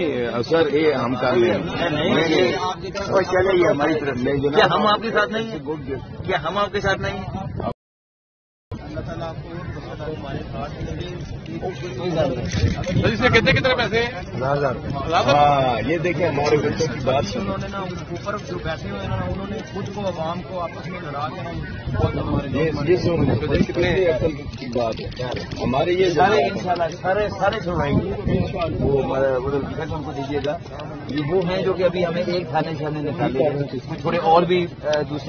Sir ये हम कर नहीं नहीं चले ये हमारी तरफ़ ले जो क्या हम आपके साथ नहीं है? क्या हम आपके साथ नहीं है? इसमें कितने कितने पैसे हज़ार। हज़ार? हाँ ये देखिए हमारे बच्चों की बात उन्होंने ना ऊपर जो बैठे हुए हैं ना उन्होंने खुद को आवाम को आपस में लड़ा के ना हमारे ये ये सुन कितने अकल की बात है। हमारे ये सारे इंशाल्लाह सारे सारे सुनवाएँगे वो हमारा लिखा दीजिएगा। ये वो हैं जो कि अभी हमें एक थाने से हमने निकाले हैं। थोड़े और भी दूसरे